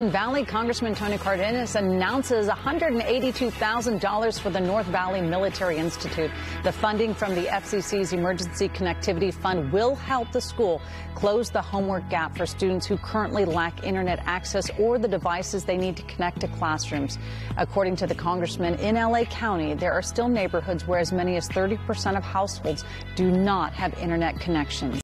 Valley Congressman Tony Cardenas announces $182,000 for the North Valley Military Institute. The funding from the FCC's Emergency Connectivity Fund will help the school close the homework gap for students who currently lack internet access or the devices they need to connect to classrooms. According to the congressman, in LA County, there are still neighborhoods where as many as 30% of households do not have internet connections.